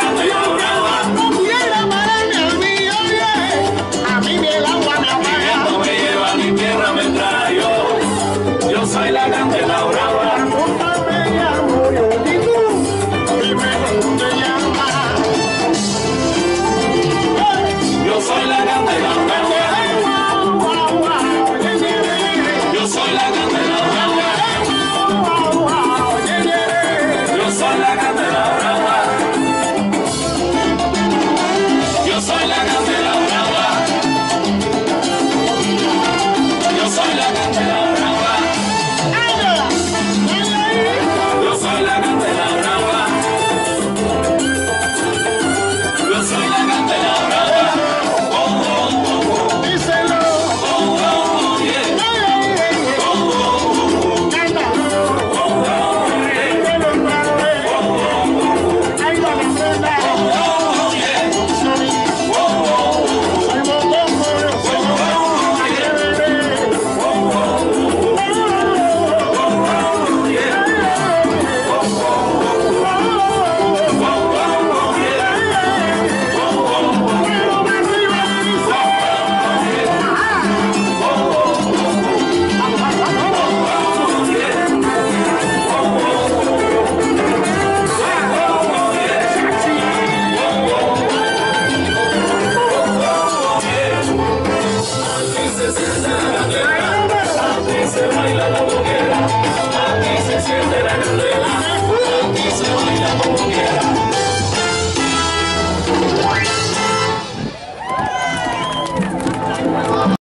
Hallelujah.